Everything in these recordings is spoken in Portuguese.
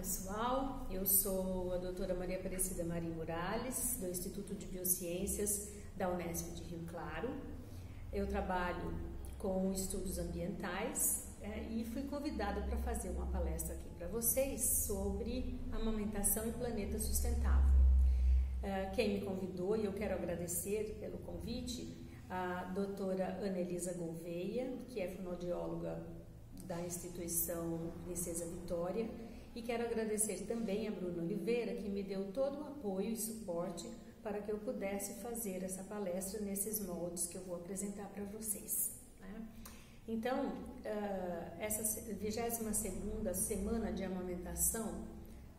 pessoal, eu sou a doutora Maria Aparecida Maria Morales, do Instituto de Biociências da Unesp de Rio Claro. Eu trabalho com estudos ambientais é, e fui convidada para fazer uma palestra aqui para vocês sobre amamentação e planeta sustentável. É, quem me convidou, e eu quero agradecer pelo convite, a doutora Anelisa Gouveia, que é fonoaudióloga da instituição Princesa Vitória e quero agradecer também a Bruna Oliveira, que me deu todo o apoio e suporte para que eu pudesse fazer essa palestra nesses moldes que eu vou apresentar para vocês. Né? Então, uh, essa 22 semana de amamentação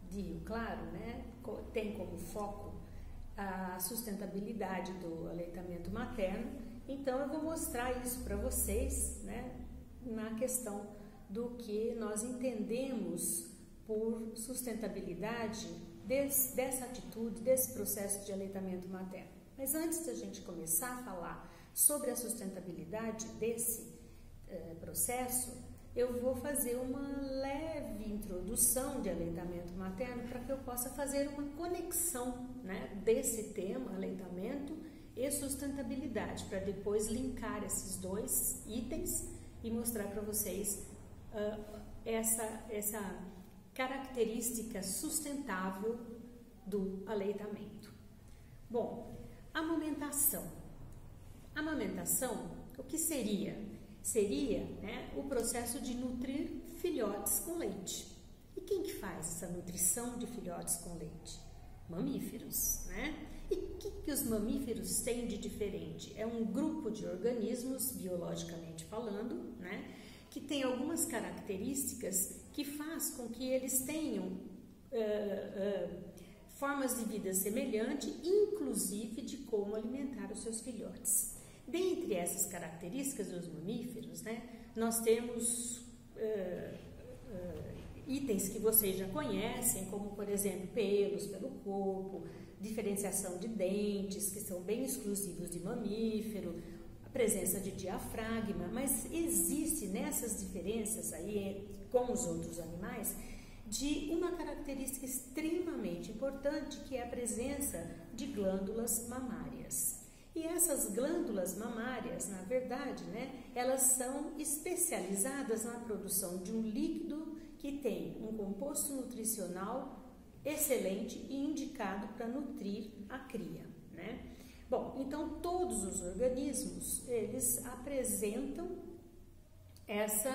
de Rio Claro né, tem como foco a sustentabilidade do aleitamento materno. Então, eu vou mostrar isso para vocês né, na questão do que nós entendemos por sustentabilidade desse, dessa atitude, desse processo de aleitamento materno. Mas antes da gente começar a falar sobre a sustentabilidade desse eh, processo, eu vou fazer uma leve introdução de aleitamento materno para que eu possa fazer uma conexão né, desse tema, aleitamento e sustentabilidade, para depois linkar esses dois itens e mostrar para vocês uh, essa, essa característica sustentável do aleitamento. Bom, amamentação. Amamentação, o que seria? Seria né, o processo de nutrir filhotes com leite. E quem que faz essa nutrição de filhotes com leite? Mamíferos, né? E o que, que os mamíferos têm de diferente? É um grupo de organismos, biologicamente falando, né? Que tem algumas características que faz com que eles tenham uh, uh, formas de vida semelhantes, inclusive de como alimentar os seus filhotes. Dentre essas características dos mamíferos, né, nós temos uh, itens que vocês já conhecem, como por exemplo pelos pelo corpo, diferenciação de dentes, que são bem exclusivos de mamífero, a presença de diafragma, mas existe nessas diferenças aí com os outros animais, de uma característica extremamente importante que é a presença de glândulas mamárias. E essas glândulas mamárias, na verdade, né, elas são especializadas na produção de um líquido que tem um composto nutricional excelente e indicado para nutrir a cria, né? Bom, então todos os organismos, eles apresentam essa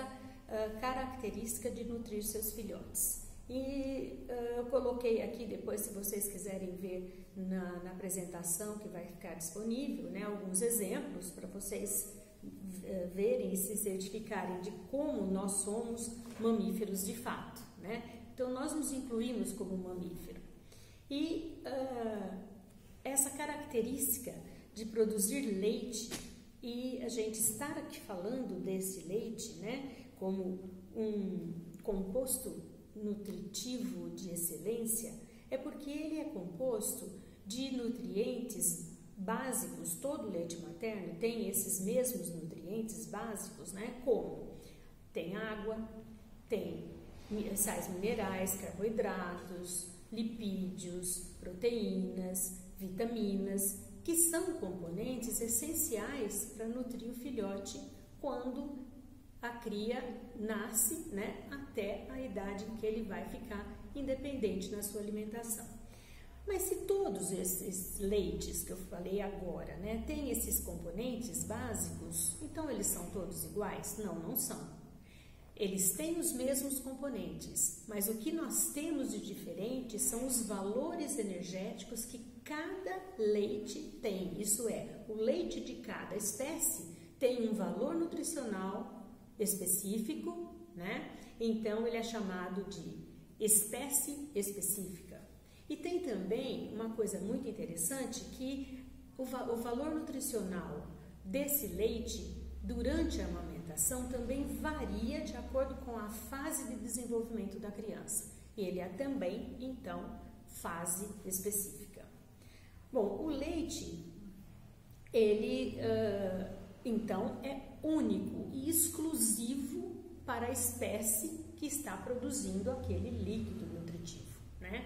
uh, característica de nutrir seus filhotes. E uh, eu coloquei aqui, depois, se vocês quiserem ver na, na apresentação que vai ficar disponível, né, alguns exemplos para vocês uh, verem e se certificarem de como nós somos mamíferos de fato. Né? Então, nós nos incluímos como mamífero. E uh, essa característica de produzir leite e a gente estar aqui falando desse leite, né? Como um composto nutritivo de excelência é porque ele é composto de nutrientes básicos. Todo leite materno tem esses mesmos nutrientes básicos, né? Como tem água, tem sais minerais, carboidratos, lipídios, proteínas, vitaminas, que são componentes essenciais para nutrir o filhote quando a cria nasce né, até a idade em que ele vai ficar independente na sua alimentação. Mas se todos esses leites que eu falei agora né, têm esses componentes básicos, então eles são todos iguais? Não, não são. Eles têm os mesmos componentes, mas o que nós temos de diferente são os valores energéticos que cada leite tem. Isso é, o leite de cada espécie tem um valor nutricional específico, né? Então ele é chamado de espécie específica. E tem também uma coisa muito interessante que o, o valor nutricional desse leite durante a amamentação também varia de acordo com a fase de desenvolvimento da criança. E ele é também, então, fase específica. Bom, o leite, ele uh, então é único e exclusivo para a espécie que está produzindo aquele líquido nutritivo né?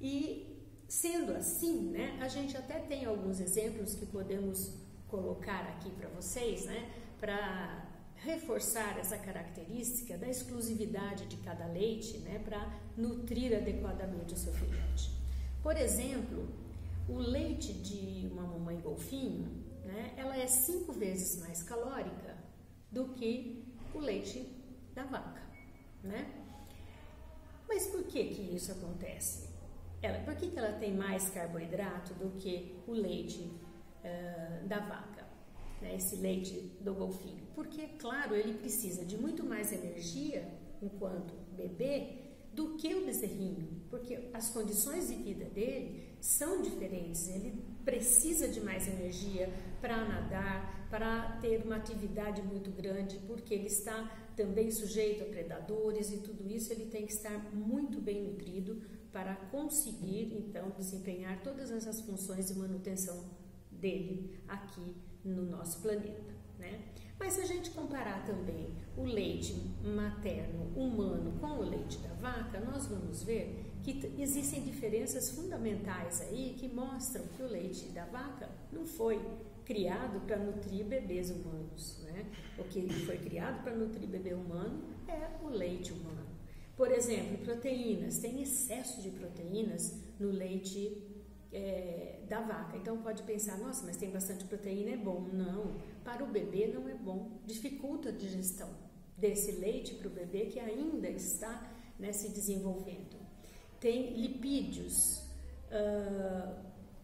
E sendo assim, né, a gente até tem alguns exemplos que podemos colocar aqui para vocês, né, para reforçar essa característica da exclusividade de cada leite, né, para nutrir adequadamente o seu filhote. Por exemplo, o leite de uma mamãe golfinho, né, ela é cinco vezes mais calórica do que o leite da vaca, né? Mas por que que isso acontece? Ela, por que, que ela tem mais carboidrato do que o leite uh, da vaca? Né, esse leite do golfinho? Porque, claro, ele precisa de muito mais energia enquanto bebê do que o bezerrinho, porque as condições de vida dele são diferentes. Ele precisa de mais energia para nadar, para ter uma atividade muito grande, porque ele está também sujeito a predadores e tudo isso ele tem que estar muito bem nutrido para conseguir então desempenhar todas essas funções de manutenção dele aqui no nosso planeta, né? Mas se a gente comparar também o leite materno humano com o leite da vaca, nós vamos ver que existem diferenças fundamentais aí que mostram que o leite da vaca não foi criado para nutrir bebês humanos, né? O que foi criado para nutrir bebê humano é o leite humano. Por exemplo, proteínas, tem excesso de proteínas no leite é, da vaca. Então pode pensar, nossa, mas tem bastante proteína, é bom. Não, para o bebê não é bom, dificulta a digestão desse leite para o bebê que ainda está né, se desenvolvendo. Tem lipídios uh,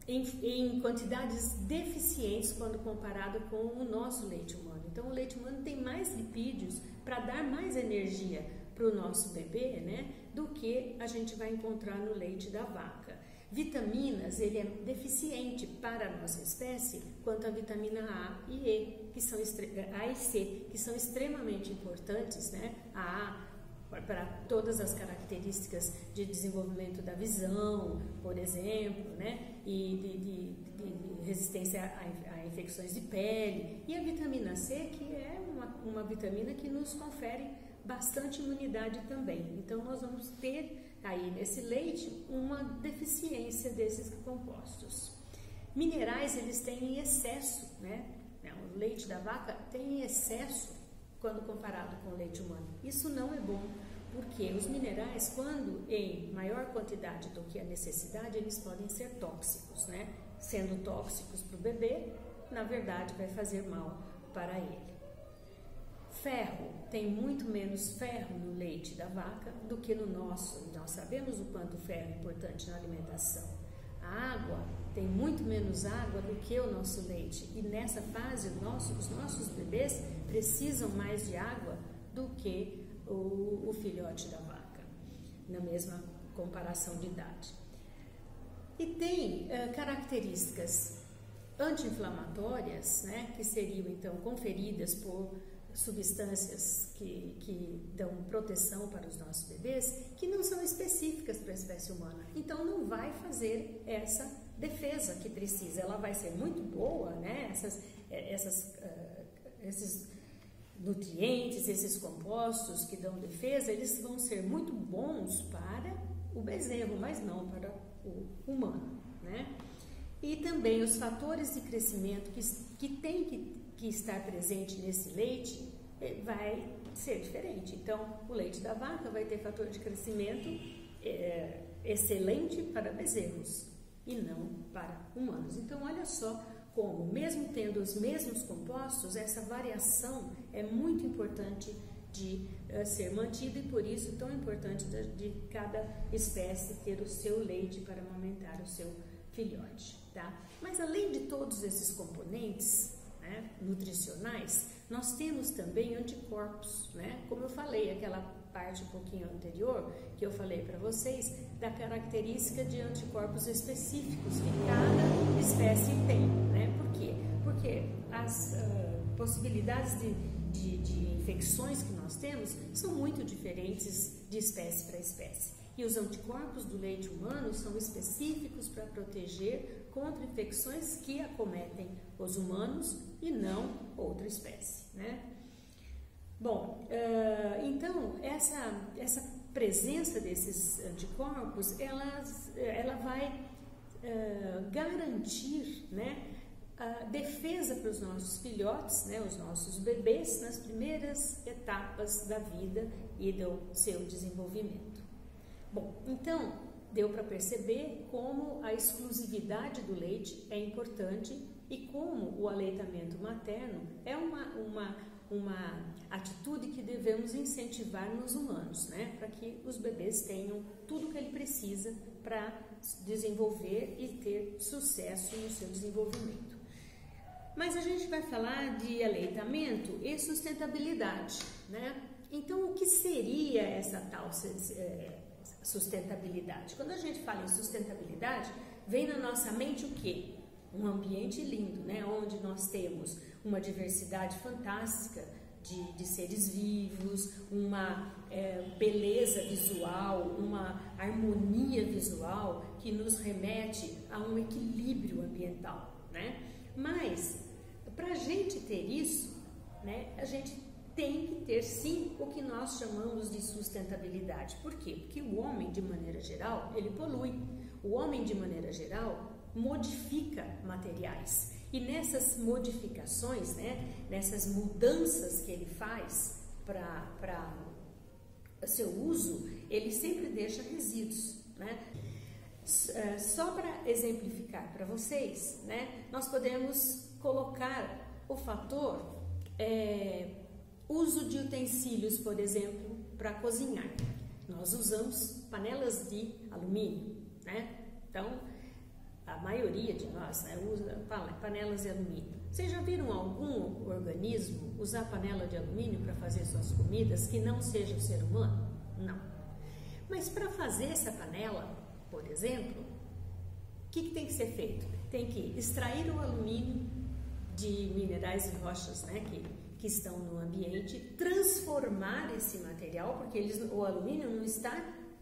em, em quantidades deficientes quando comparado com o nosso leite humano. Então o leite humano tem mais lipídios para dar mais energia para o nosso bebê, né, do que a gente vai encontrar no leite da vaca. Vitaminas, ele é deficiente para a nossa espécie quanto a vitamina A e E, que são A e C, que são extremamente importantes, né? A para todas as características de desenvolvimento da visão, por exemplo, né? E de, de, de resistência a, a, infecções de pele. E a vitamina C, que é uma, uma vitamina que nos confere bastante imunidade também. Então, nós vamos ter aí nesse leite uma deficiência desses compostos. Minerais eles têm em excesso, né? O leite da vaca tem em excesso quando comparado com o leite humano. Isso não é bom, porque os minerais, quando em maior quantidade do que a necessidade, eles podem ser tóxicos, né? Sendo tóxicos para o bebê, na verdade vai fazer mal para ele. Ferro, tem muito menos ferro no leite da vaca do que no nosso. Nós sabemos o quanto o ferro é importante na alimentação. A água tem muito menos água do que o nosso leite. E nessa fase, nosso, os nossos bebês precisam mais de água do que o, o filhote da vaca, na mesma comparação de idade. E tem uh, características anti-inflamatórias, né, que seriam então conferidas por substâncias que, que dão proteção para os nossos bebês que não são específicas para a espécie humana. Então não vai fazer essa defesa que precisa. Ela vai ser muito boa, né? Essas, é, essas, uh, esses nutrientes, esses compostos que dão defesa, eles vão ser muito bons para o bezerro, mas não para o humano, né? E também os fatores de crescimento que, que tem que que estar presente nesse leite eh, vai ser diferente. Então, o leite da vaca vai ter fator de crescimento é, excelente para bezerros e não para humanos. Então, olha só como, mesmo tendo os mesmos compostos, essa variação é muito importante de uh, ser mantida e por isso tão importante de, de, cada espécie ter o seu leite para amamentar o seu filhote, tá? Mas além de todos esses componentes, né, nutricionais, nós temos também anticorpos, né? Como eu falei, aquela parte um pouquinho anterior que eu falei para vocês da característica de anticorpos específicos que cada espécie tem, né? Por quê? Porque as uh, possibilidades de, de, de infecções que nós temos são muito diferentes de espécie para espécie. E os anticorpos do leite humano são específicos para proteger contra infecções que acometem os humanos e não outra espécie, né? Bom, uh, então essa, essa presença desses anticorpos, ela, ela vai uh, garantir né, a defesa para os nossos filhotes, né, os nossos bebês, nas primeiras etapas da vida e do seu desenvolvimento. Bom, então deu para perceber como a exclusividade do leite é importante e como o aleitamento materno é uma, uma, uma atitude que devemos incentivar nos humanos, né? para que os bebês tenham tudo o que ele precisa para desenvolver e ter sucesso no seu desenvolvimento. Mas a gente vai falar de aleitamento e sustentabilidade. Né? Então, o que seria essa tal eh, sustentabilidade? Quando a gente fala em sustentabilidade, vem na nossa mente o quê? um ambiente lindo, né? onde nós temos uma diversidade fantástica de, de seres vivos, uma é, beleza visual, uma harmonia visual que nos remete a um equilíbrio ambiental. Né? Mas, para a gente ter isso, né, a gente tem que ter sim o que nós chamamos de sustentabilidade. Por quê? Porque o homem, de maneira geral, ele polui. O homem, de maneira geral, modifica materiais. E nessas modificações, né, nessas mudanças que ele faz para seu uso, ele sempre deixa resíduos. Né? Eh, só para exemplificar para vocês, né, nós podemos colocar o fator é, uso de utensílios, por exemplo, para cozinhar. Nós usamos panelas de alumínio, né? Então, a maioria de nós né, usa panelas de alumínio. Vocês já viram algum organismo usar panela de alumínio para fazer suas comidas que não seja o ser humano? Não. Mas para fazer essa panela, por exemplo, o que, que, tem que ser feito? Tem que extrair o alumínio de minerais e rochas né, que, que estão no ambiente, transformar esse material, porque eles, o alumínio não está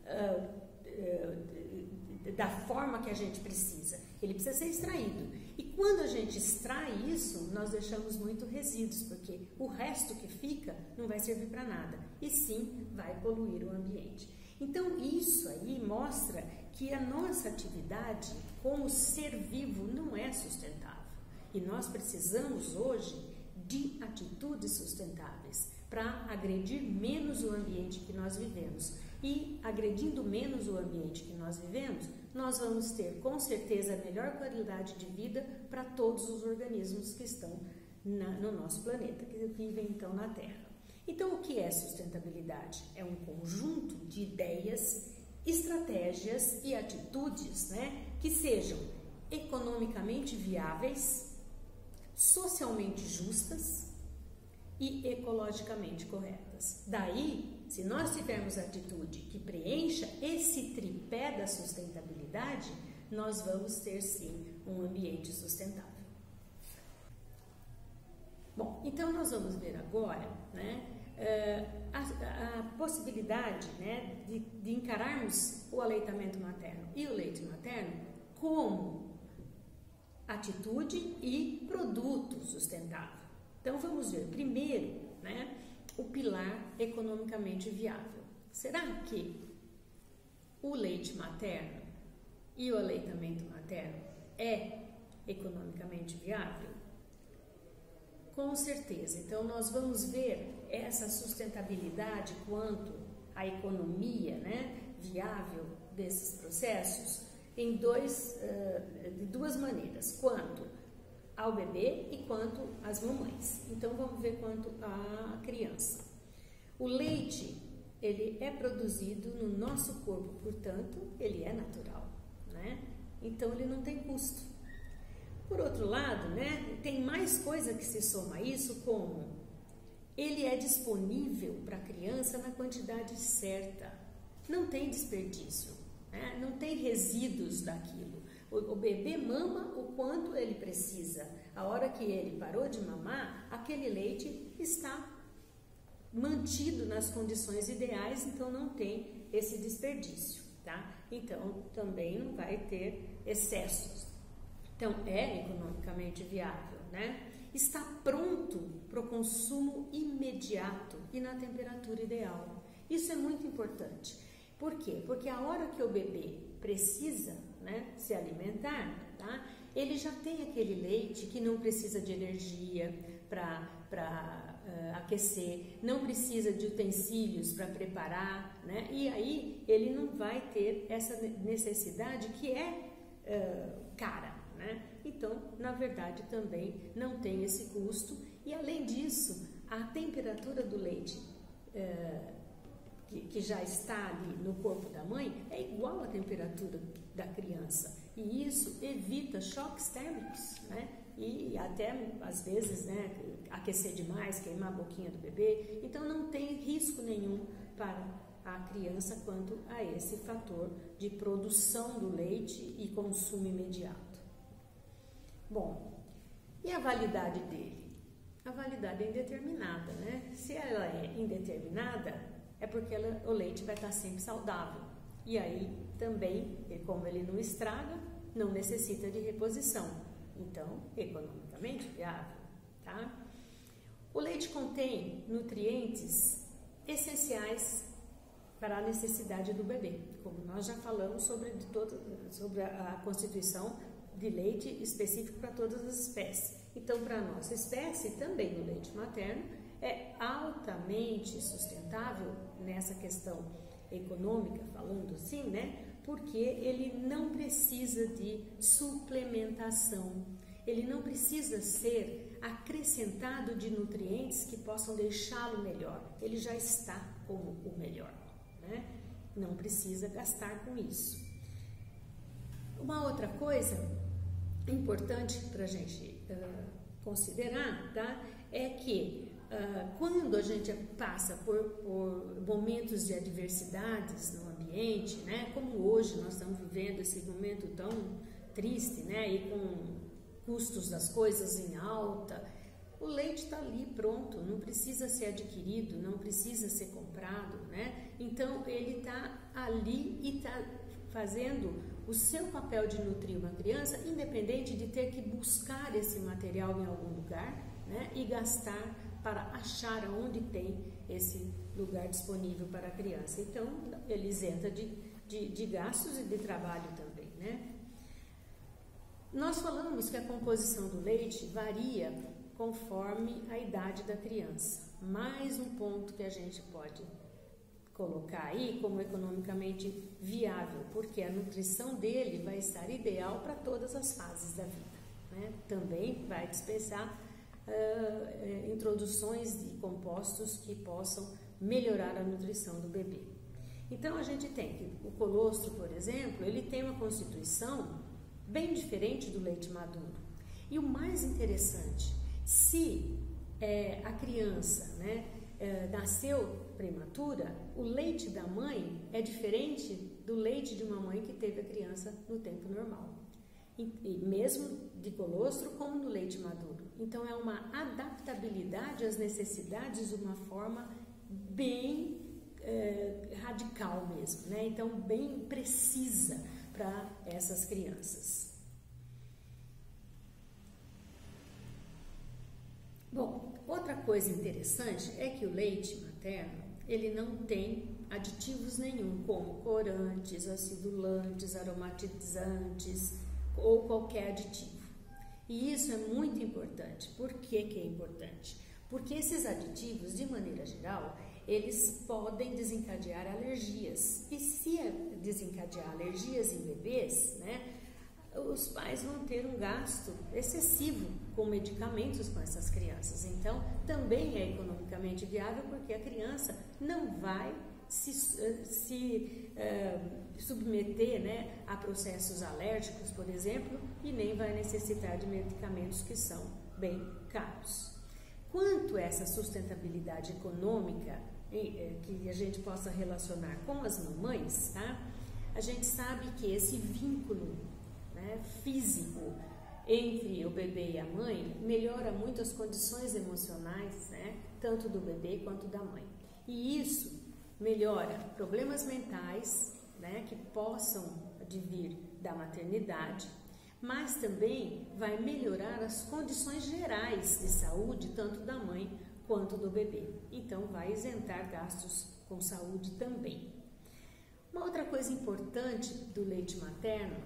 uh, uh, da forma que a gente precisa. Ele precisa ser extraído. E quando a gente extrai isso, nós deixamos muito resíduos, porque o resto que fica não vai servir para nada, e sim vai poluir o ambiente. Então, isso aí mostra que a nossa atividade como ser vivo não é sustentável. E nós precisamos hoje de atitudes sustentáveis para agredir menos o ambiente que nós vivemos. E agredindo menos o ambiente que nós vivemos, nós vamos ter com certeza a melhor qualidade de vida para todos os organismos que estão na, no nosso planeta, que vivem então na Terra. Então, o que é sustentabilidade? É um conjunto de ideias, estratégias e atitudes né, que sejam economicamente viáveis, socialmente justas e ecologicamente corretas. Daí se nós tivermos atitude que preencha esse tripé da sustentabilidade, nós vamos ter sim um ambiente sustentável. Bom, então nós vamos ver agora né, eh, a, a possibilidade né, de, de encararmos o aleitamento materno e o leite materno como atitude e produto sustentável. Então vamos ver primeiro, né? o pilar economicamente viável. Será que o leite materno e o aleitamento materno é economicamente viável? Com certeza. Então, nós vamos ver essa sustentabilidade quanto à economia né, viável desses processos em dois, uh, de duas maneiras. Quanto ao bebê e quanto às mamães. Então vamos ver quanto à criança. O leite, ele é produzido no nosso corpo, portanto, ele é natural, né? Então ele não tem custo. Por outro lado, né, tem mais coisa que se soma a isso, como ele é disponível para a criança na quantidade certa. Não tem desperdício, né? não tem resíduos daquilo. O, o bebê mama o quanto ele precisa. A hora que ele parou de mamar, aquele leite está mantido nas condições ideais, então não tem esse desperdício, tá? Então também não vai ter excessos. Então é economicamente viável, né? Está pronto para o consumo imediato e na temperatura ideal. Isso é muito importante. Por quê? Porque a hora que o bebê precisa né, se alimentar, tá? ele já tem aquele leite que não precisa de energia para uh, aquecer, não precisa de utensílios para preparar, né? e aí ele não vai ter essa necessidade que é uh, cara. Né? Então, na verdade, também não tem esse custo, e além disso, a temperatura do leite. Uh, que, que já está ali no corpo da mãe é igual à temperatura da criança. E isso evita choques térmicos, né? E até às vezes, né, aquecer demais, queimar a boquinha do bebê. Então não tem risco nenhum para a criança quanto a esse fator de produção do leite e consumo imediato. Bom, e a validade dele? A validade é indeterminada, né? Se ela é indeterminada, é porque ela, o leite vai estar sempre saudável. E aí também, como ele não estraga, não necessita de reposição. Então, economicamente viável, tá? O leite contém nutrientes essenciais para a necessidade do bebê, como nós já falamos sobre, todo, sobre a constituição de leite específico para todas as espécies. Então, para a nossa espécie, também o leite materno é altamente sustentável nessa questão econômica, falando assim, né? Porque ele não precisa de suplementação, ele não precisa ser acrescentado de nutrientes que possam deixá-lo melhor, ele já está como o melhor, né? Não precisa gastar com isso. Uma outra coisa importante para a gente uh, considerar, tá? É que Uh, quando a gente passa por, por, momentos de adversidades no ambiente, né, como hoje nós estamos vivendo esse momento tão triste, né, e com custos das coisas em alta, o leite está ali pronto, não precisa ser adquirido, não precisa ser comprado, né? Então ele está ali e está fazendo o seu papel de nutrir uma criança, independente de ter que buscar esse material em algum lugar, né? E gastar para achar onde tem esse lugar disponível para a criança. Então, ele isenta de, de, de gastos e de trabalho também, né? Nós falamos que a composição do leite varia conforme a idade da criança. Mais um ponto que a gente pode colocar aí como economicamente viável, porque a nutrição dele vai estar ideal para todas as fases da vida. Né? Também vai dispensar uh, introduções de compostos que possam melhorar a nutrição do bebê. Então a gente tem que o colostro, por exemplo, ele tem uma constituição bem diferente do leite maduro. E o mais interessante, se é, a criança né, é, nasceu prematura, o leite da mãe é diferente do leite de uma mãe que teve a criança no tempo normal. E, e mesmo de colostro, como no leite maduro. Então, é uma adaptabilidade às necessidades de uma forma bem é, radical mesmo, né? Então, bem precisa para essas crianças. Bom, outra coisa interessante é que o leite materno ele não tem aditivos nenhum, como corantes, acidulantes, aromatizantes ou qualquer aditivo. E isso é muito importante. Por que, que é importante? Porque esses aditivos, de maneira geral, eles podem desencadear alergias. E se desencadear alergias em bebês, né, os pais vão ter um gasto excessivo com medicamentos com essas crianças. Então, também é economicamente viável porque a criança não vai se, se uh, submeter né, a processos alérgicos, por exemplo, e nem vai necessitar de medicamentos que são bem caros. Quanto essa sustentabilidade econômica eh, que a gente possa relacionar com as mamães, tá? a gente sabe que esse vínculo né, físico entre o bebê e a mãe melhora muito as condições emocionais, né, tanto do bebê quanto da mãe. E isso melhora problemas mentais, né, que possam advir da maternidade, mas também vai melhorar as condições gerais de saúde, tanto da mãe quanto do bebê. Então, vai isentar gastos com saúde também. Uma outra coisa importante do leite materno,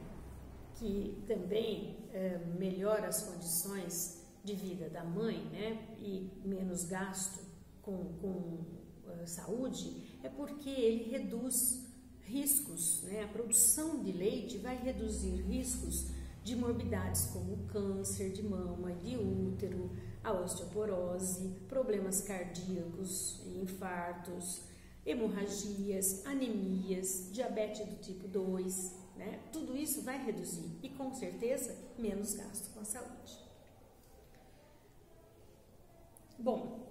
que também é, melhora as condições de vida da mãe, né, e menos gasto com, com uh, saúde, é porque ele reduz riscos, né? A produção de leite vai reduzir riscos de morbidades como câncer de mama, de útero, a osteoporose, problemas cardíacos infartos, hemorragias, anemias, diabetes do tipo 2, né? Tudo isso vai reduzir e com certeza menos gasto com a saúde. Bom,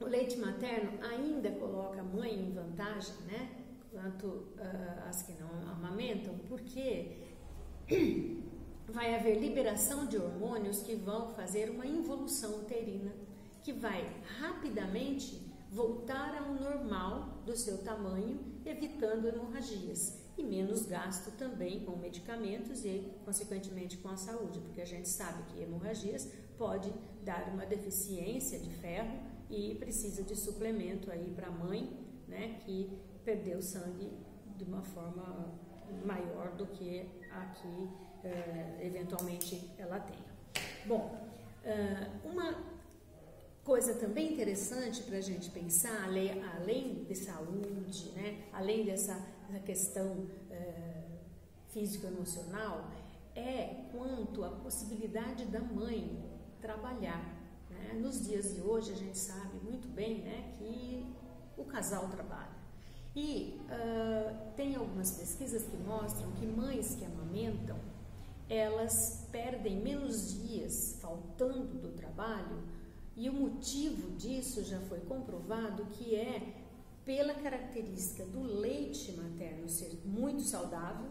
o leite materno ainda coloca a mãe em vantagem, né? Quanto uh, as que não amamentam, porque vai haver liberação de hormônios que vão fazer uma involução uterina, que vai rapidamente voltar ao normal do seu tamanho, evitando hemorragias e menos gasto também com medicamentos e, consequentemente, com a saúde, porque a gente sabe que hemorragias pode dar uma deficiência de ferro e precisa de suplemento aí para a mãe, né, que perdeu sangue de uma forma maior do que a que eh, eventualmente ela tenha. Bom, uh, uma coisa também interessante para a gente pensar, além, além de saúde, né, além dessa, dessa questão uh, físico-emocional, é quanto à possibilidade da mãe trabalhar. Né? Nos dias de hoje, a gente sabe muito bem né, que o casal trabalha. E uh, tem algumas pesquisas que mostram que mães que amamentam elas perdem menos dias faltando do trabalho e o motivo disso já foi comprovado que é pela característica do leite materno ser muito saudável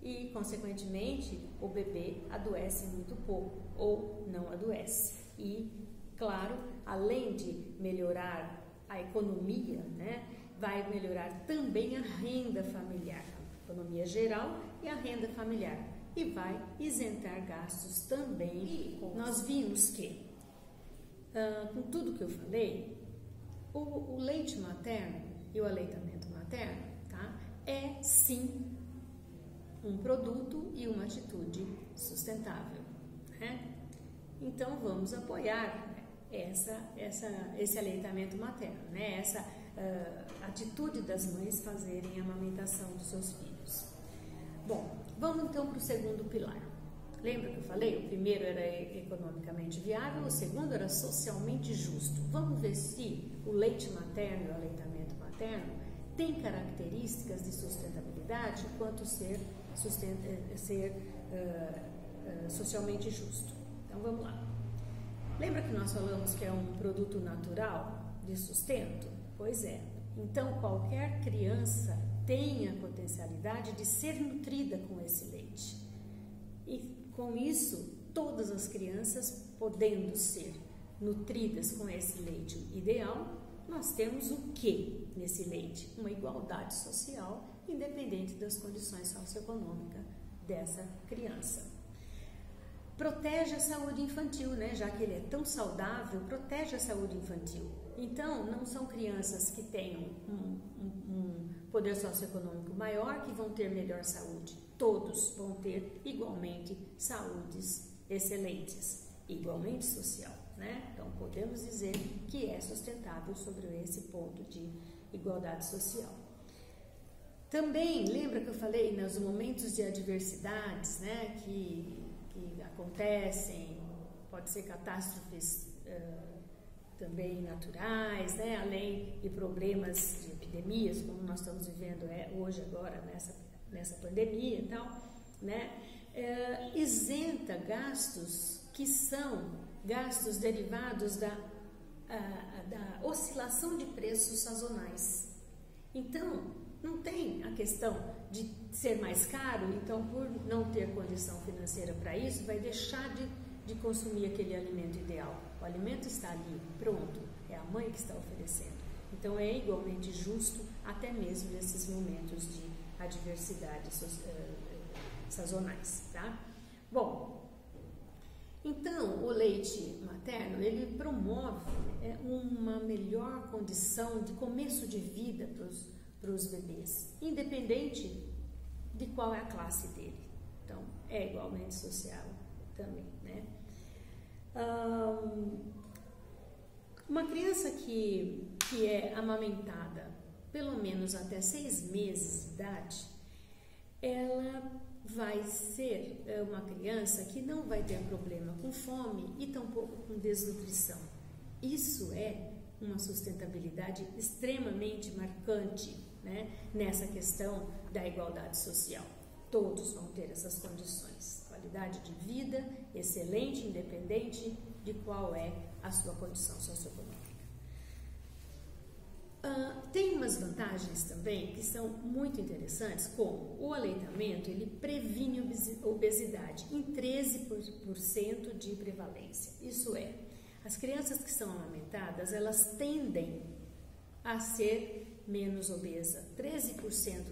e, consequentemente, o bebê adoece muito pouco ou não adoece. E, claro, além de melhorar a economia, né, vai melhorar também a renda familiar, a economia geral e a renda familiar e vai isentar gastos também. E nós vimos que, uh, com tudo que eu falei, o, o, leite materno e o aleitamento materno tá, é sim um produto e uma atitude sustentável. Né? Então vamos apoiar essa, essa, esse aleitamento materno, né? essa uh, atitude das mães fazerem a amamentação dos seus filhos. Bom, Vamos então para o segundo pilar. Lembra que eu falei? O primeiro era economicamente viável, o segundo era socialmente justo. Vamos ver se o leite materno e o aleitamento materno têm características de sustentabilidade quanto ser, eh, ser uh, uh, socialmente justo. Então vamos lá. Lembra que nós falamos que é um produto natural de sustento? Pois é. Então qualquer criança tem a potencialidade de ser nutrida com esse leite. E com isso, todas as crianças podendo ser nutridas com esse leite ideal, nós temos o que nesse leite? Uma igualdade social, independente das condições socioeconômicas dessa criança. Protege a saúde infantil, né? Já que ele é tão saudável, protege a saúde infantil. Então, não são crianças que tenham um, um, um poder socioeconômico maior que vão ter melhor saúde. Todos vão ter igualmente saúdes excelentes, igualmente social. Né? Então, podemos dizer que é sustentável sobre esse ponto de igualdade social. Também, lembra que eu falei nos momentos de adversidades né, que, que acontecem, pode ser catástrofes uh, também naturais, né, além de problemas de epidemias, como nós estamos vivendo é, hoje agora nessa, nessa pandemia e tal, né, é, isenta gastos que são gastos derivados da, a, da oscilação de preços sazonais. Então, não tem a questão de ser mais caro, então por não ter condição financeira para isso, vai deixar de, de consumir aquele alimento ideal. O alimento está ali, pronto, é a mãe que está oferecendo. Então é igualmente justo até mesmo nesses momentos de adversidade eh, sazonais, tá? Bom, então o leite materno ele promove é, uma melhor condição de começo de vida para os bebês, independente de qual é a classe dele. Então, é igualmente social também, né? Um, uma criança que, que é amamentada pelo menos até seis meses de idade, ela vai ser é, uma criança que não vai ter problema com fome e tampouco com desnutrição. Isso é uma sustentabilidade extremamente marcante né, nessa questão da igualdade social. Todos vão ter essas condições. Qualidade de vida excelente, independente de qual é a sua condição socioeconômica. Uh, tem umas vantagens também que são muito interessantes, como o aleitamento ele previne obesidade em 13% de prevalência. Isso é, as crianças que são amamentadas elas tendem a ser menos obesa, 13%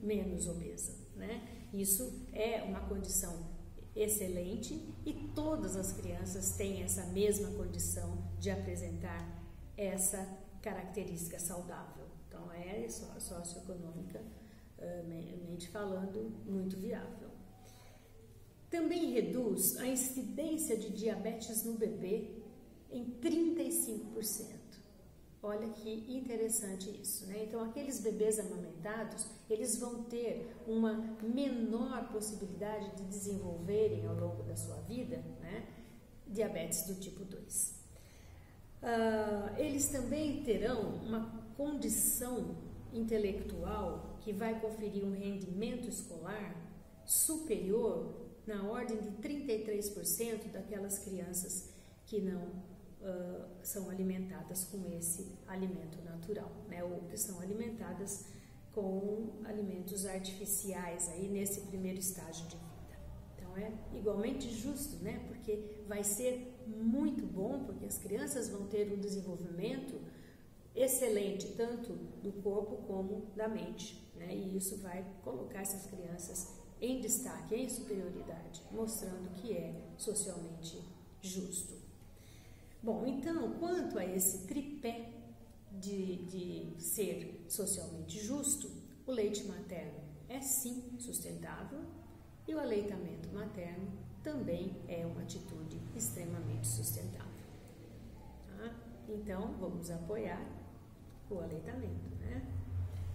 menos obesa, né? Isso é uma condição excelente e todas as crianças têm essa mesma condição de apresentar essa característica saudável. Então, é socioeconomicamente falando muito viável. Também reduz a incidência de diabetes no bebê em 35%. Olha que interessante isso, né? Então, aqueles bebês amamentados, eles vão ter uma menor possibilidade de desenvolverem ao longo da sua vida, né? Diabetes do tipo 2. Uh, eles também terão uma condição intelectual que vai conferir um rendimento escolar superior na ordem de 33% daquelas crianças que não uh, são alimentadas com esse alimento natural, né, ou que são alimentadas com alimentos artificiais aí nesse primeiro estágio de Então é igualmente justo, né, porque vai ser muito bom, porque as crianças vão ter um desenvolvimento excelente, tanto do corpo como da mente. Né? E isso vai colocar essas crianças em destaque, em superioridade, mostrando que é socialmente justo. Bom, então, quanto a esse tripé de, de ser socialmente justo, o leite materno é sim sustentável e o aleitamento materno também é uma atitude extremamente sustentável. Tá? Então, vamos apoiar o aleitamento. Né?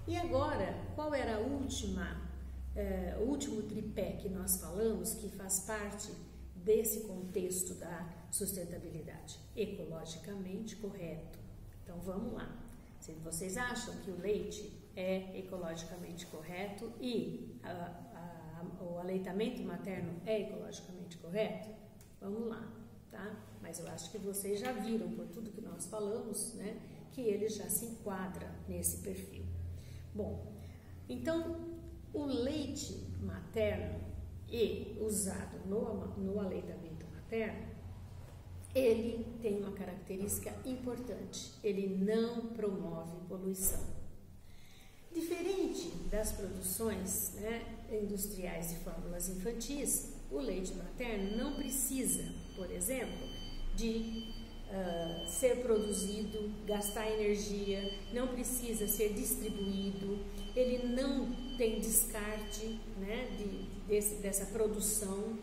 E agora, qual era a última, eh, o último tripé que nós falamos que faz parte desse contexto da sustentabilidade? Ecologicamente correto. Então, vamos lá. Se vocês acham que o leite é ecologicamente correto e a, o aleitamento materno é ecologicamente correto? Vamos lá, tá? Mas eu acho que vocês já viram por tudo que nós falamos, né, que ele já se enquadra nesse perfil. Bom, então o leite materno e usado no, no aleitamento materno, ele tem uma característica importante, ele não promove poluição. Diferente das produções né, industriais de fórmulas infantis, o leite materno não precisa, por exemplo, de uh, ser produzido, gastar energia, não precisa ser distribuído, ele não tem descarte né, de, desse, dessa produção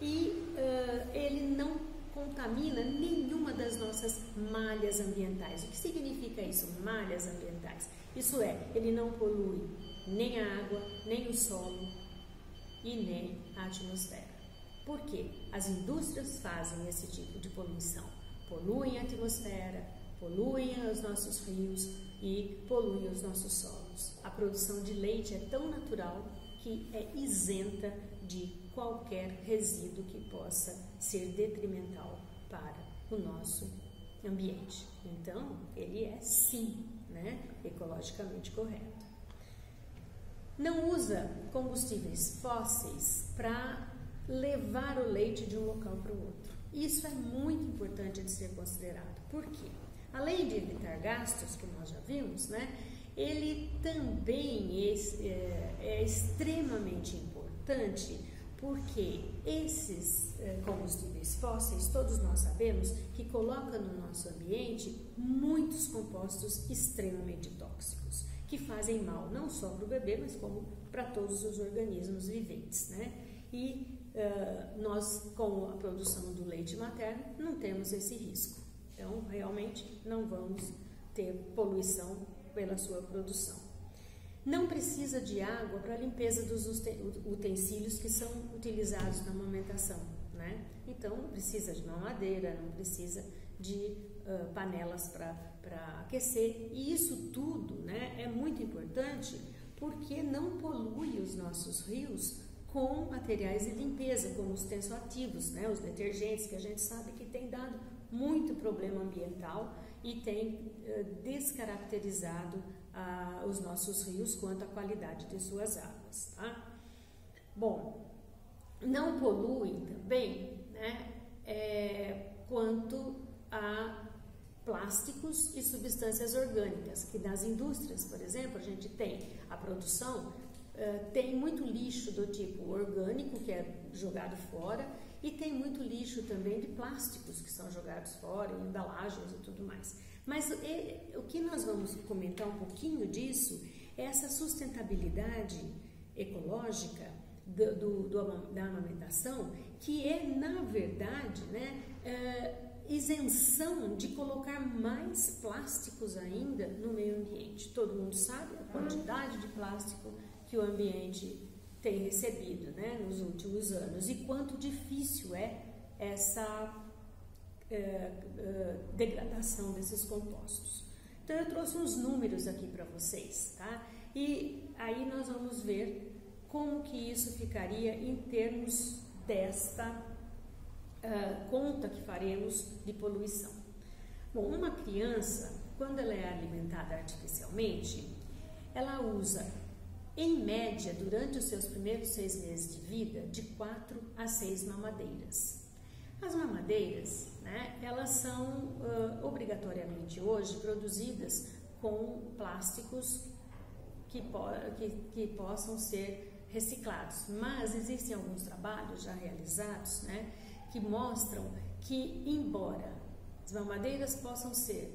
e uh, ele não contamina nenhuma das nossas malhas ambientais. O que significa isso, malhas ambientais? Isso é, ele não polui nem a água, nem o solo e nem a atmosfera. Por quê? As indústrias fazem esse tipo de poluição. Poluem a atmosfera, poluem os nossos rios e poluem os nossos solos. A produção de leite é tão natural que é isenta de qualquer resíduo que possa ser detrimental para o nosso ambiente. Então, ele é sim né, ecologicamente correto. Não usa combustíveis fósseis para levar o leite de um local para o outro. Isso é muito importante de ser considerado. Por quê? Além de evitar gastos, que nós já vimos, né, ele também é, é, é extremamente importante porque esses eh, combustíveis fósseis, todos nós sabemos que colocam no nosso ambiente muitos compostos extremamente tóxicos, que fazem mal não só para o bebê, mas como para todos os organismos viventes, né? E uh, nós, com a produção do leite materno, não temos esse risco. Então, realmente, não vamos ter poluição pela sua produção. Não precisa de água para a limpeza dos utensílios que são utilizados na amamentação, né? Então não precisa de mamadeira, não precisa de panelas para aquecer. E isso tudo, né, é muito importante porque não polui os nossos rios com materiais de limpeza, como os tensoativos, né, os detergentes, que a gente sabe que tem dado muito problema ambiental e tem uh, descaracterizado uh, os nossos rios quanto à qualidade de suas águas. Tá? Bom, não poluem também né, é, quanto a plásticos e substâncias orgânicas, que nas indústrias, por exemplo, a gente tem a produção, uh, tem muito lixo do tipo orgânico, que é jogado fora, e tem muito lixo também de plásticos que são jogados fora, embalagens e tudo mais. Mas o que nós vamos comentar um pouquinho disso é essa sustentabilidade ecológica do, do, do, da amamentação, que é, na verdade, né, é, isenção de colocar mais plásticos ainda no meio ambiente. Todo mundo sabe a quantidade de plástico que o ambiente tem recebido né, nos últimos anos e quanto difícil é essa é, é, degradação desses compostos. Então eu trouxe uns números aqui para vocês, tá? E aí nós vamos ver como que isso ficaria em termos desta uh, conta que faremos de poluição. Bom, uma criança, quando ela é alimentada artificialmente, ela usa, em média, durante os seus primeiros seis meses de vida, de quatro a seis mamadeiras. As mamadeiras, né, elas são uh, obrigatoriamente hoje produzidas com plásticos que, po que, que, possam ser reciclados. Mas existem alguns trabalhos já realizados né, que mostram que, embora as mamadeiras possam ser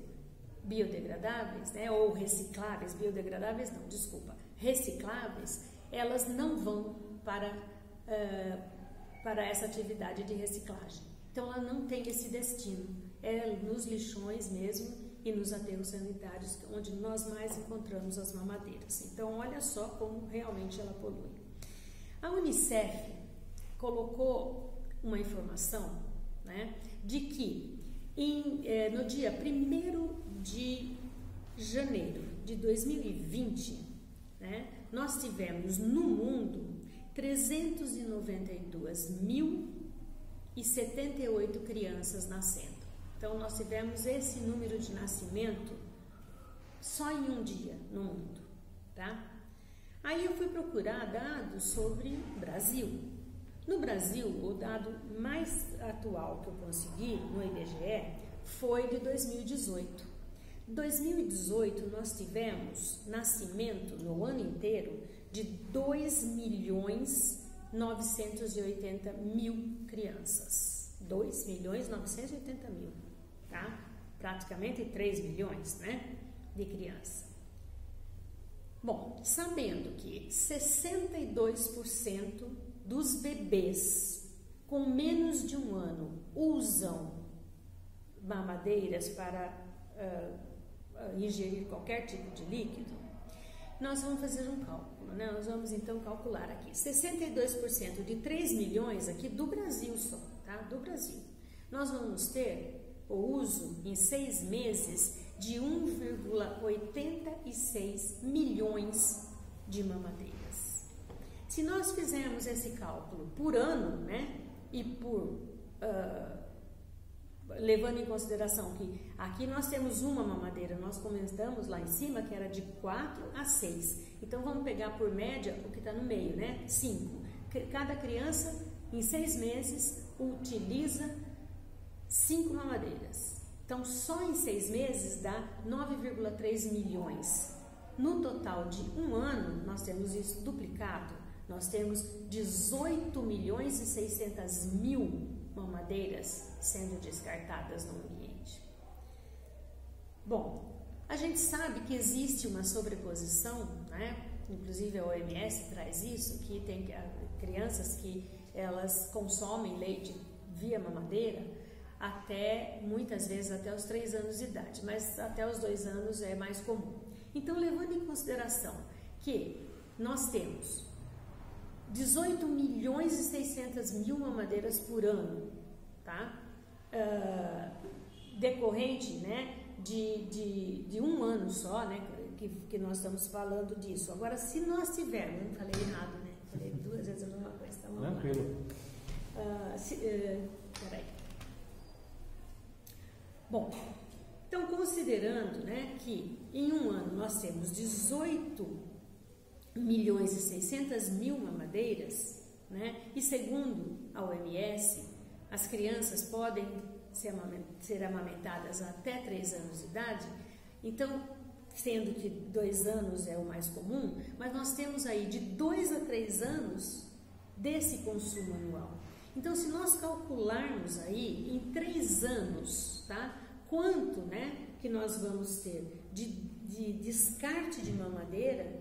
biodegradáveis, né, ou recicláveis, biodegradáveis não, desculpa, recicláveis, elas não vão para, uh, para essa atividade de reciclagem. Então ela não tem esse destino, é nos lixões mesmo e nos aterros sanitários onde nós mais encontramos as mamadeiras. Então olha só como realmente ela polui. A Unicef colocou uma informação né, de que em, eh, no dia 1 de janeiro de 2020, né, nós tivemos no mundo 392 mil e 78 crianças nascendo. Então, nós tivemos esse número de nascimento só em um dia no mundo, tá? Aí eu fui procurar dados sobre Brasil. No Brasil, o dado mais atual que eu consegui no IBGE foi de 2018. 2018 nós tivemos nascimento no ano inteiro de 2 milhões 980 mil crianças. 2 milhões 980 mil, tá? Praticamente 3 milhões, né? De crianças. Bom, sabendo que 62% dos bebês com menos de um ano usam mamadeiras para uh, uh, ingerir qualquer tipo de líquido, nós vamos fazer um cálculo, né? Nós vamos então calcular aqui 62% de 3 milhões aqui do Brasil só, tá? Do Brasil. Nós vamos ter o uso em seis meses de 1,86 milhões de mamadeiras. Se nós fizermos esse cálculo por ano, né? E por uh, levando em consideração que aqui nós temos uma mamadeira, nós comentamos lá em cima que era de 4 a 6. Então vamos pegar por média o que está no meio, né? 5. Cada criança em seis meses utiliza 5 mamadeiras. Então só em seis meses dá 9,3 milhões. No total de um ano, nós temos isso duplicado, nós temos 18 milhões e 600 mil mamadeiras sendo descartadas no ambiente. Bom, a gente sabe que existe uma sobreposição, né? inclusive a OMS traz isso, que tem crianças que elas consomem leite via mamadeira até, muitas vezes, até os 3 anos de idade, mas até os 2 anos é mais comum. Então, levando em consideração que nós temos 18 milhões e 600 mil mamadeiras por ano, tá? Uh, decorrente, né, de, de, de um ano só, né, que, que nós estamos falando disso. Agora, se nós tivermos, não falei errado, né, falei duas vezes a mesma coisa, tá Tranquilo. Uh, se, uh, peraí. Bom, então considerando, né, que em um ano nós temos 18 milhões e 600 mil mamadeiras, né? E segundo a OMS, as crianças podem ser amamentadas até 3 anos de idade. Então, sendo que 2 anos é o mais comum, mas nós temos aí de 2 a 3 anos desse consumo anual. Então, se nós calcularmos aí em 3 anos, tá? Quanto, né, que nós vamos ter de, de descarte de mamadeira?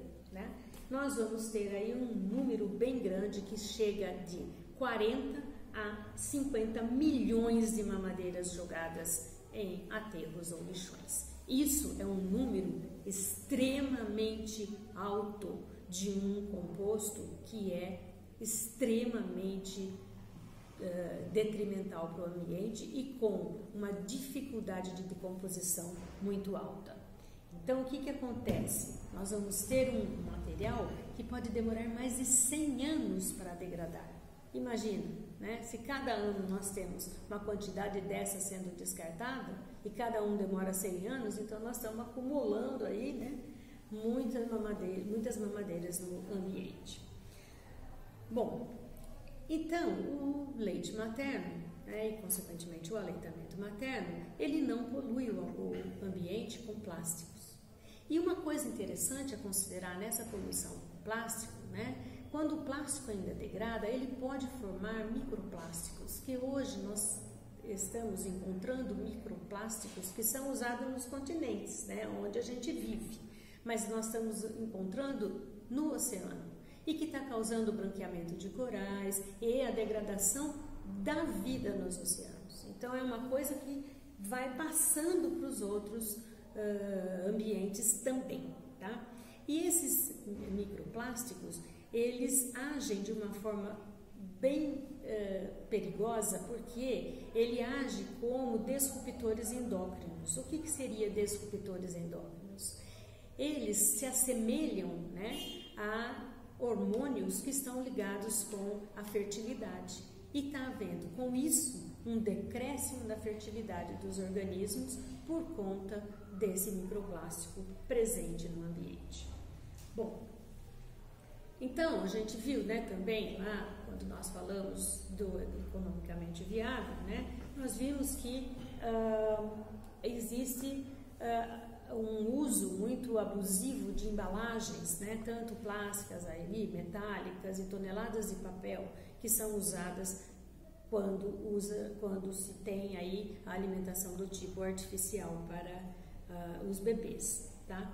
Nós vamos ter aí um número bem grande que chega de 40 a 50 milhões de mamadeiras jogadas em aterros ou lixões. Isso é um número extremamente alto de um composto que é extremamente uh, detrimental para o ambiente e com uma dificuldade de decomposição muito alta. Então, o que, que acontece? Nós vamos ter um material que pode demorar mais de 100 anos para degradar. Imagina, né? se cada ano nós temos uma quantidade dessa sendo descartada e cada um demora 100 anos, então nós estamos acumulando aí né? muitas, mamadeiras, muitas mamadeiras no ambiente. Bom, então o leite materno né, e consequentemente o aleitamento materno, ele não polui o, ambiente com plásticos. E uma coisa interessante a considerar nessa poluição plástico, né? Quando o plástico ainda degrada, ele pode formar microplásticos, que hoje nós estamos encontrando microplásticos que são usados nos continentes, né, onde a gente vive, mas nós estamos encontrando no oceano e que está causando o branqueamento de corais e a degradação da vida nos oceanos. Então é uma coisa que vai passando para os outros uh, ambientes também, tá? E esses microplásticos, eles agem de uma forma bem uh, perigosa porque ele age como desruptores endócrinos. O que, que seria desruptores endócrinos? Eles se assemelham né, a hormônios que estão ligados com a fertilidade. E está havendo com isso um decréscimo da fertilidade dos organismos por conta desse microplástico presente no ambiente. Bom, então a gente viu, né, também lá quando nós falamos do economicamente viável, né, nós vimos que uh, existe uh, um uso muito abusivo de embalagens, né, tanto plásticas aí, metálicas e toneladas de papel que são usadas quando usa, quando se tem aí a alimentação do tipo artificial para uh, os bebês, tá?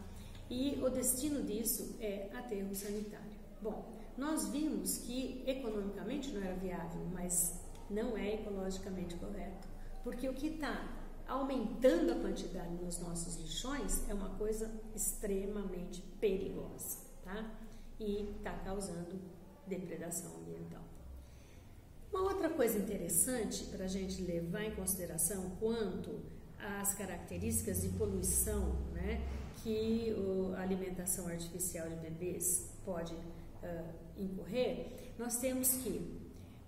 E o destino disso é aterro sanitário. Bom, nós vimos que economicamente não era viável, mas não é ecologicamente correto, porque o que está aumentando a quantidade nos nossos lixões é uma coisa extremamente perigosa, tá? E está causando depredação ambiental. Uma outra coisa interessante para a gente levar em consideração quanto as características de poluição né, que a alimentação artificial de bebês pode uh, incorrer, nós temos que,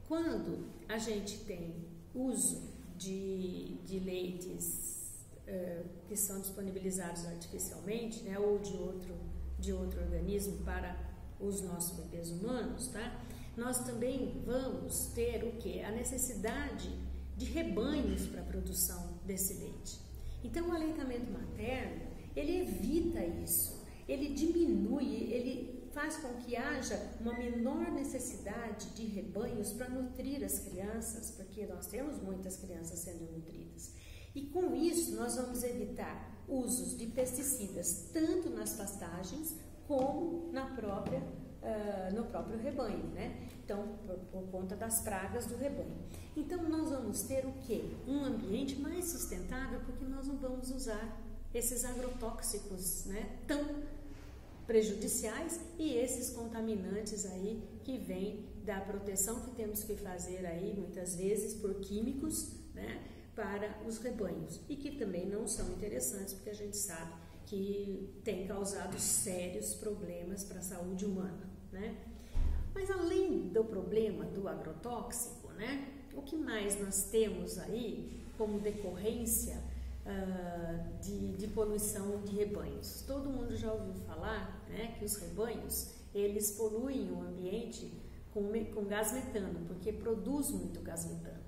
quando a gente tem uso de, de leites uh, que são disponibilizados artificialmente, né, ou de outro, de outro organismo para os nossos bebês humanos, tá? nós também vamos ter o que? A necessidade de rebanhos para a produção desse leite. Então, o aleitamento materno, ele evita isso, ele diminui, ele faz com que haja uma menor necessidade de rebanhos para nutrir as crianças, porque nós temos muitas crianças sendo nutridas. E com isso nós vamos evitar usos de pesticidas tanto nas pastagens como na própria, uh, no próprio rebanho, né? Então, por, por, conta das pragas do rebanho. Então, nós vamos ter o quê? Um ambiente mais sustentável, porque nós não vamos usar esses agrotóxicos, né? Tão prejudiciais e esses contaminantes aí que vêm da proteção que temos que fazer aí muitas vezes por químicos, né? para os rebanhos e que também não são interessantes porque a gente sabe que tem causado sérios problemas para a saúde humana, né? Mas além do problema do agrotóxico, né? O que mais nós temos aí como decorrência uh, de, de, poluição de rebanhos? Todo mundo já ouviu falar, né? Que os rebanhos eles poluem o ambiente com, com gás metano, porque produz muito gás metano.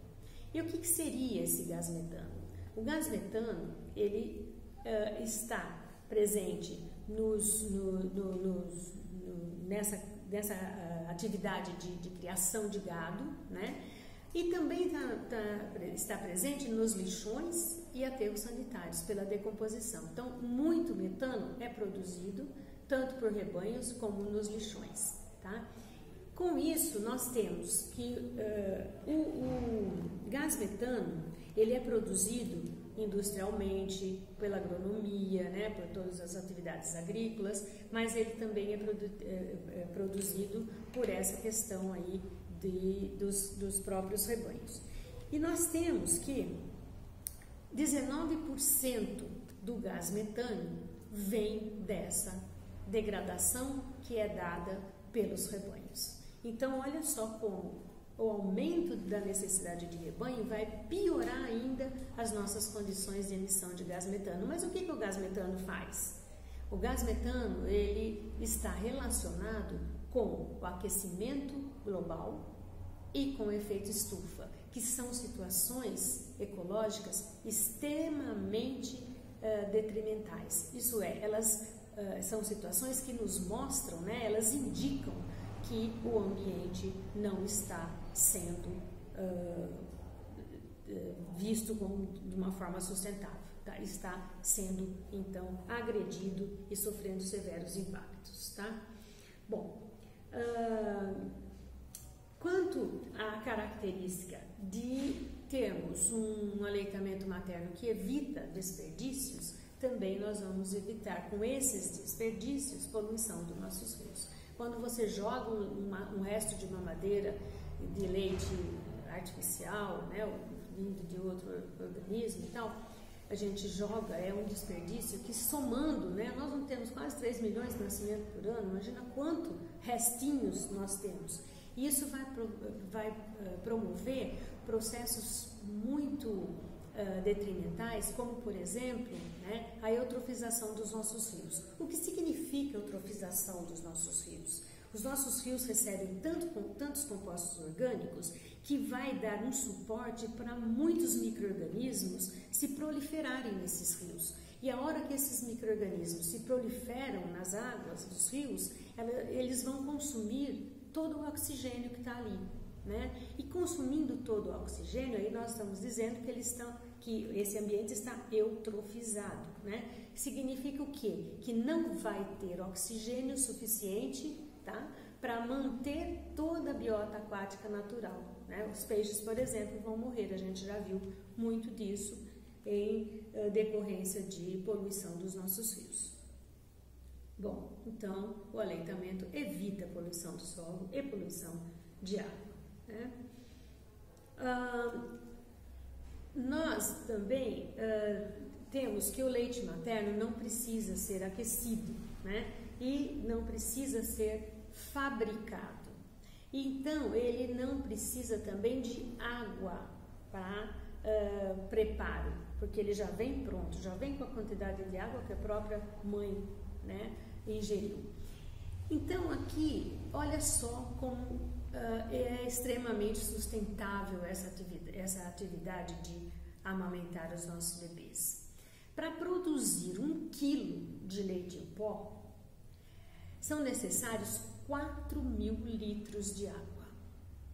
E o que, que seria esse gás metano? O gás metano ele uh, está presente nos, no, no, nos, no, nessa, nessa uh, atividade de, de, criação de gado, né? E também tá, tá, está presente nos lixões e aterros sanitários pela decomposição. Então, muito metano é produzido tanto por rebanhos como nos lixões, tá? Com isso, nós temos que uh, o, o, gás metano ele é produzido industrialmente, pela agronomia, né, por todas as atividades agrícolas, mas ele também é, produ é, é produzido por essa questão aí de, dos, dos próprios rebanhos. E nós temos que 19% do gás metano vem dessa degradação que é dada pelos rebanhos. Então, olha só como o aumento da necessidade de rebanho vai piorar ainda as nossas condições de emissão de gás metano. Mas o que, que o gás metano faz? O gás metano ele está relacionado com o aquecimento global e com o efeito estufa, que são situações ecológicas extremamente uh, detrimentais. Isso é, elas uh, são situações que nos mostram, né, elas indicam que o ambiente não está sendo uh, visto como de uma forma sustentável. Tá? Está sendo, então, agredido e sofrendo severos impactos. Tá? Bom, uh, quanto à característica de termos um aleitamento materno que evita desperdícios, também nós vamos evitar com esses desperdícios poluição dos nossos rios. Quando você joga uma, um resto de mamadeira de leite artificial, né, vindo de outro organismo e tal, a gente joga, é um desperdício que somando, né, nós não temos quase 3 milhões de nascimentos por ano, imagina quanto restinhos nós temos. Isso vai, vai uh, promover processos muito uh, detrimentais, como por exemplo né, a eutrofização dos nossos rios. O que significa eutrofização dos nossos rios? Os nossos rios recebem tanto, tantos compostos orgânicos que vai dar um suporte para muitos micro-organismos se proliferarem nesses rios. E a hora que esses micro-organismos se proliferam nas águas dos rios, eles vão consumir todo o oxigênio que está ali. Né? E consumindo todo o oxigênio, aí nós estamos dizendo que eles estão, que esse ambiente está eutrofizado, né? Significa o quê? Que não vai ter oxigênio suficiente, tá? Para manter toda a biota aquática natural, né? Os peixes, por exemplo, vão morrer. A gente já viu muito disso em uh, decorrência de poluição dos nossos rios. Bom, então o aleitamento evita a poluição do solo e poluição de água. Né? nós também uh, temos que o leite materno não precisa ser aquecido né? e não precisa ser fabricado. Então, ele não precisa também de água para uh, preparo, porque ele já vem pronto, já vem com a quantidade de água que a própria mãe né, ingeriu. Então, aqui, olha só como uh, é extremamente sustentável essa atividade, essa atividade de amamentar os nossos bebês. Para produzir um quilo de leite em pó, são necessários 4 mil litros de água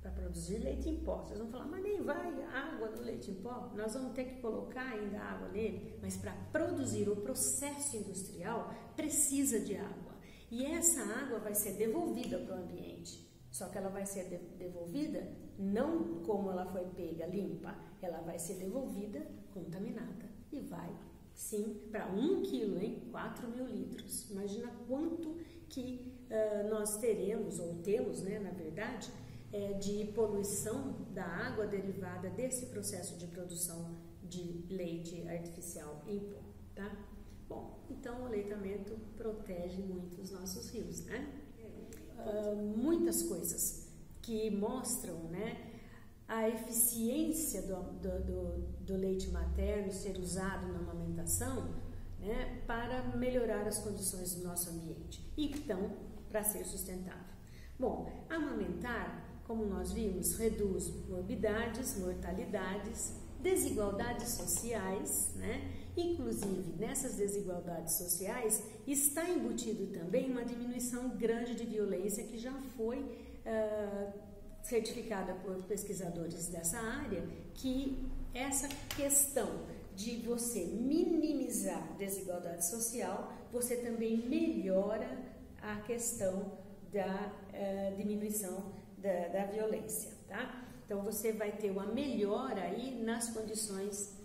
para produzir leite em pó. Vocês vão falar, mas nem vai água no leite em pó. Nós vamos ter que colocar ainda água nele, mas para produzir o processo industrial precisa de água. E essa água vai ser devolvida para o ambiente. Só que ela vai ser de devolvida não como ela foi pega, limpa, ela vai ser devolvida contaminada. E vai, sim, para um quilo, hein? 4 mil litros. Imagina quanto que uh, nós teremos, ou temos, né, na verdade, é, de poluição da água derivada desse processo de produção de leite artificial em pó, tá? Bom, então o aleitamento protege muito os nossos rios, né? Uh, muitas coisas que mostram, né, a eficiência do, do, do, do leite materno ser usado na amamentação, né, para melhorar as condições do nosso ambiente e então para ser sustentável. Bom, amamentar como nós vimos, reduz morbidades, mortalidades, desigualdades sociais, né? Inclusive, nessas desigualdades sociais está embutido também uma diminuição grande de violência que já foi uh, certificada por pesquisadores dessa área, que essa questão de você minimizar desigualdade social, você também melhora a questão da uh, diminuição da, da violência, tá? Então você vai ter uma melhora aí nas condições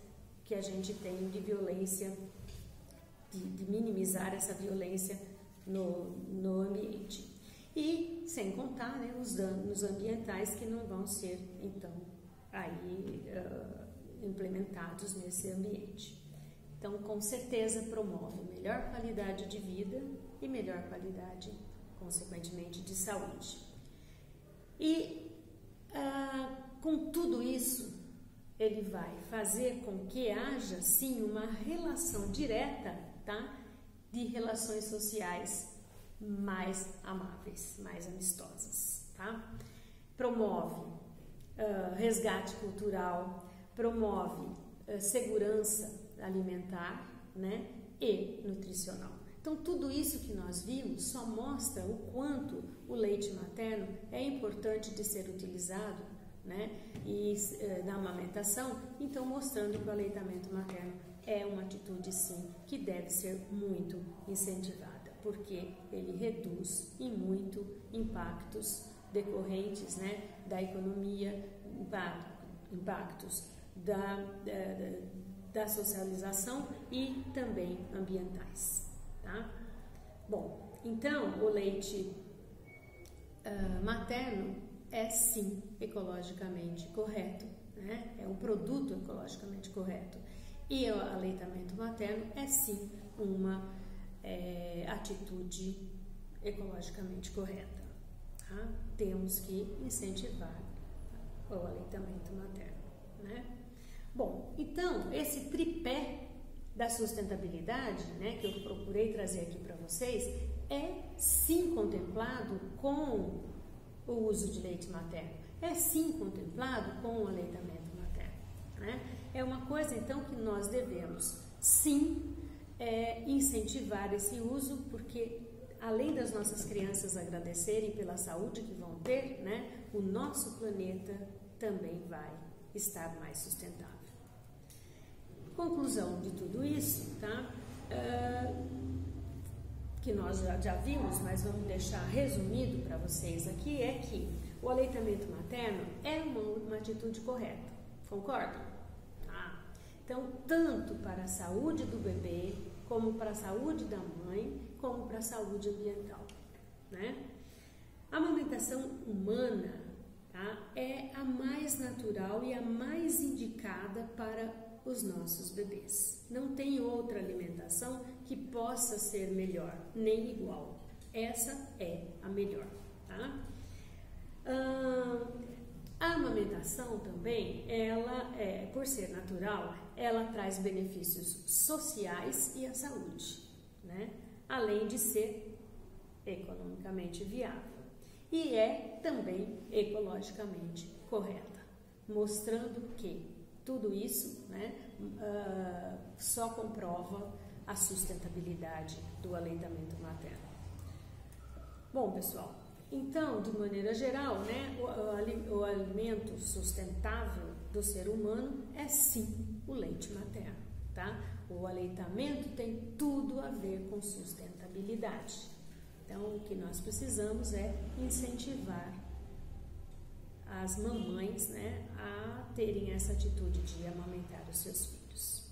que a gente tem de violência, de, de minimizar essa violência no, no ambiente. E sem contar né, os danos ambientais que não vão ser então aí uh, implementados nesse ambiente. Então, com certeza promove melhor qualidade de vida e melhor qualidade, consequentemente, de saúde. E ah, com tudo isso, ele vai fazer com que haja sim uma relação direta, tá? De relações sociais mais amáveis, mais amistosas, tá? Promove uh, resgate cultural, promove uh, segurança alimentar, né? E nutricional. Então, tudo isso que nós vimos só mostra o quanto o leite materno é importante de ser utilizado né, e, eh, na amamentação, então mostrando que o aleitamento materno é uma atitude, sim, que deve ser muito incentivada, porque ele reduz em muito impactos decorrentes né, da economia, impactos da, da, da socialização e também ambientais tá? Bom, então o leite uh, materno é sim ecologicamente correto, né? É um produto ecologicamente correto. E o aleitamento materno é sim uma é, atitude ecologicamente correta. Tá? Temos que incentivar o aleitamento materno, né? Bom, então esse tripé da sustentabilidade, né, que eu procurei trazer aqui para vocês, é sim contemplado com o uso de leite materno, é sim contemplado com o aleitamento materno. Né? É uma coisa então que nós devemos sim é, incentivar esse uso, porque além das nossas crianças agradecerem pela saúde que vão ter, né, o nosso planeta também vai estar mais sustentável. Conclusão de tudo isso, tá? Uh, que nós já, já vimos, mas vamos deixar resumido para vocês aqui, é que o aleitamento materno é uma, uma atitude correta. Concordam? Tá? Então, tanto para a saúde do bebê, como para a saúde da mãe, como para a saúde ambiental. Né? A amamentação humana tá? é a mais natural e a mais indicada para os nossos bebês. Não tem outra alimentação que possa ser melhor, nem igual. Essa é a melhor, tá? Ah, a amamentação também, ela é, por ser natural, ela traz benefícios sociais e à saúde, né? Além de ser economicamente viável. E é também ecologicamente correta, mostrando que tudo isso né, uh, só comprova a sustentabilidade do aleitamento materno. Bom, pessoal, então, de maneira geral, né, o, o alimento sustentável do ser humano é sim o leite materno, tá? O aleitamento tem tudo a ver com sustentabilidade. Então, o que nós precisamos é incentivar as mamães né, a terem essa atitude de amamentar os seus filhos.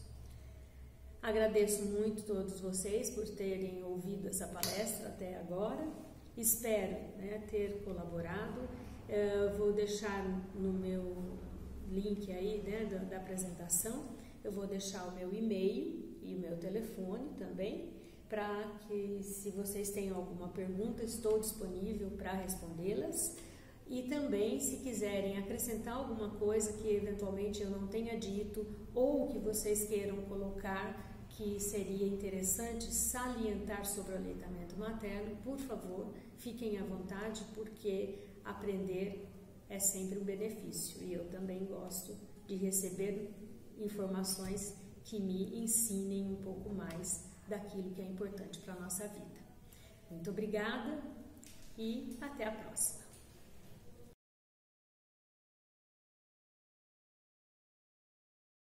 Agradeço muito todos vocês por terem ouvido essa palestra até agora. Espero né, ter colaborado. Eu vou deixar no meu link aí né, da, da apresentação, eu vou deixar o meu e-mail e o meu telefone também, para que se vocês têm alguma pergunta, estou disponível para respondê-las. E também, se quiserem acrescentar alguma coisa que eventualmente eu não tenha dito ou que vocês queiram colocar que seria interessante salientar sobre o aleitamento materno, por favor, fiquem à vontade, porque aprender é sempre um benefício e eu também gosto de receber informações que me ensinem um pouco mais daquilo que é importante para a nossa vida. Muito obrigada e até a próxima.